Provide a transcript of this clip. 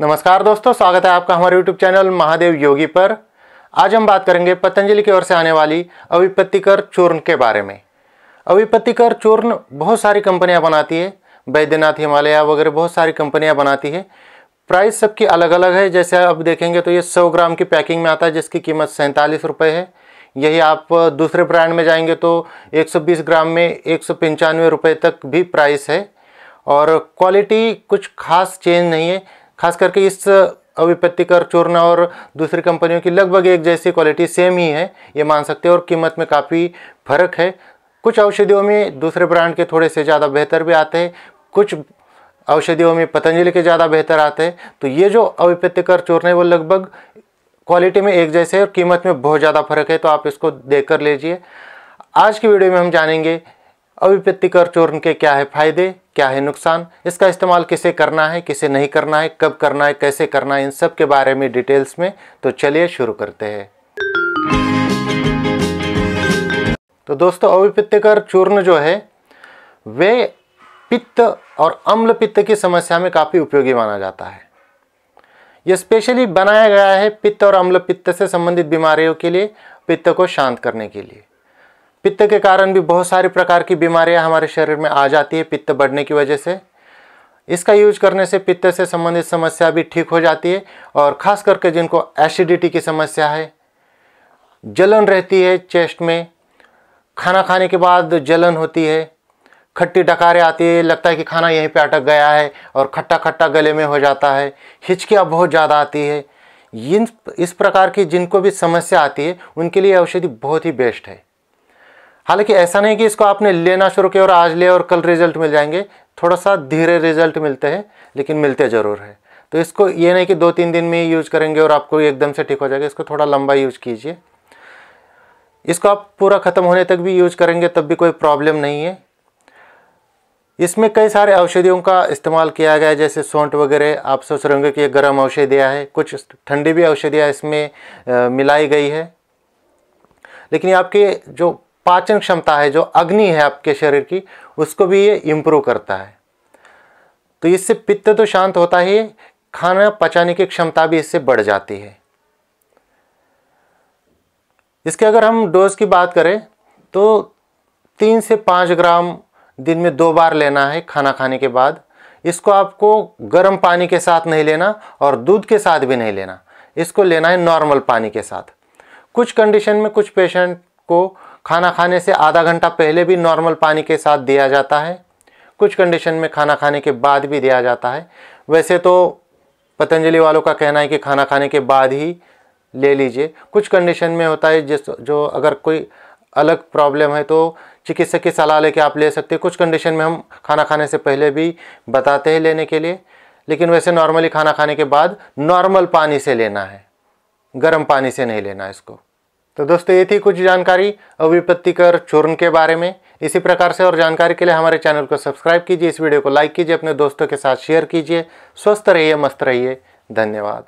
नमस्कार दोस्तों, स्वागत है आपका हमारे YouTube चैनल महादेव योगी पर। आज हम बात करेंगे पतंजलि की ओर से आने वाली अविपत्तिकर चूर्ण के बारे में। अविपत्तिकर चूर्ण बहुत सारी कंपनियाँ बनाती है, बैद्यनाथ हिमालय वगैरह बहुत सारी कंपनियाँ बनाती है। प्राइस सबकी अलग अलग है, जैसे आप देखेंगे तो ये सौ ग्राम की पैकिंग में आता है, जिसकी कीमत सैंतालीस रुपये है। यही आप दूसरे ब्रांड में जाएँगे तो 120 ग्राम में एक सौ रुपये तक भी प्राइस है। और क्वालिटी कुछ खास चेंज नहीं है खास करके इस अविपत्तिकर चूर्ण और दूसरी कंपनियों की लगभग एक जैसी क्वालिटी सेम ही है, ये मान सकते हैं और कीमत में काफ़ी फ़र्क है। कुछ औषधियों में दूसरे ब्रांड के थोड़े से ज़्यादा बेहतर भी आते हैं, कुछ औषधियों में पतंजलि के ज़्यादा बेहतर आते हैं। तो ये जो अविपत्तिकर चूर्ण है, वो लगभग क्वालिटी में एक जैसे और कीमत में बहुत ज़्यादा फ़र्क है तो आप इसको देख कर लीजिए। आज की वीडियो में हम जानेंगे अविपत्तिकर चूर्ण के क्या है फ़ायदे, क्या है नुकसान? इसका इस्तेमाल किसे करना है, किसे नहीं करना है, कब करना है, कैसे करना है, इन सब के बारे में डिटेल्स में। तो चलिए शुरू करते हैं। तो दोस्तों अविपित्तकर चूर्ण जो है, वे पित्त और अम्ल पित्त की समस्या में काफ़ी उपयोगी माना जाता है। यह स्पेशली बनाया गया है पित्त और अम्ल पित्त से संबंधित बीमारियों के लिए, पित्त को शांत करने के लिए। पित्त के कारण भी बहुत सारी प्रकार की बीमारियाँ हमारे शरीर में आ जाती है पित्त बढ़ने की वजह से। इसका यूज़ करने से पित्त से संबंधित समस्या भी ठीक हो जाती है और ख़ास करके जिनको एसिडिटी की समस्या है, जलन रहती है चेस्ट में, खाना खाने के बाद जलन होती है, खट्टी डकारें आती है, लगता है कि खाना यहीं पे अटक गया है और खट्टा खट्टा गले में हो जाता है, हिचकियाँ बहुत ज़्यादा आती है। इन, इस प्रकार की जिनको भी समस्या आती है, उनके लिए औषधि बहुत ही बेस्ट है। हालाँकि ऐसा नहीं कि इसको आपने लेना शुरू किया और आज ले और कल रिज़ल्ट मिल जाएँगे। थोड़ा सा धीरे रिज़ल्ट मिलते हैं, लेकिन मिलते ज़रूर है। तो इसको ये नहीं कि दो तीन दिन में यूज़ करेंगे और आपको एकदम से ठीक हो जाएगा। इसको थोड़ा लंबा यूज़ कीजिए। इसको आप पूरा ख़त्म होने तक भी यूज़ करेंगे, तब भी कोई प्रॉब्लम नहीं है। इसमें कई सारे औषधियों का इस्तेमाल किया गया है, जैसे सौंठ वगैरह। आप सोच रहे होंगे कि ये गर्म औषधियाँ है, कुछ ठंडी भी औषधियाँ इसमें मिलाई गई है। लेकिन आपके जो पाचन क्षमता है, जो अग्नि है आपके शरीर की, उसको भी ये इम्प्रूव करता है। तो इससे पित्त तो शांत होता ही खाना पचाने की क्षमता भी इससे बढ़ जाती है। इसके अगर हम डोज की बात करें तो तीन से पाँच ग्राम दिन में दो बार लेना है खाना खाने के बाद। इसको आपको गर्म पानी के साथ नहीं लेना और दूध के साथ भी नहीं लेना। इसको लेना है नॉर्मल पानी के साथ। कुछ कंडीशन में कुछ पेशेंट को खाना खाने से आधा घंटा पहले भी नॉर्मल पानी के साथ दिया जाता है। कुछ कंडीशन में खाना खाने के बाद भी दिया जाता है। वैसे तो पतंजलि वालों का कहना है कि खाना खाने के बाद ही ले लीजिए। कुछ कंडीशन में होता है जिस जो अगर कोई अलग प्रॉब्लम है तो चिकित्सक की सलाह लेके आप ले सकते हैं। कुछ कंडीशन में हम खाना खाने से पहले भी बताते हैं लेने के लिए। लेकिन वैसे नॉर्मली खाना खाने के बाद नॉर्मल पानी से लेना है। गर्म पानी से नहीं लेना इसको। तो दोस्तों, ये थी कुछ जानकारी अविपत्तिकर चूर्ण के बारे में। इसी प्रकार से और जानकारी के लिए हमारे चैनल को सब्सक्राइब कीजिए, इस वीडियो को लाइक कीजिए, अपने दोस्तों के साथ शेयर कीजिए। स्वस्थ रहिए, मस्त रहिए। धन्यवाद।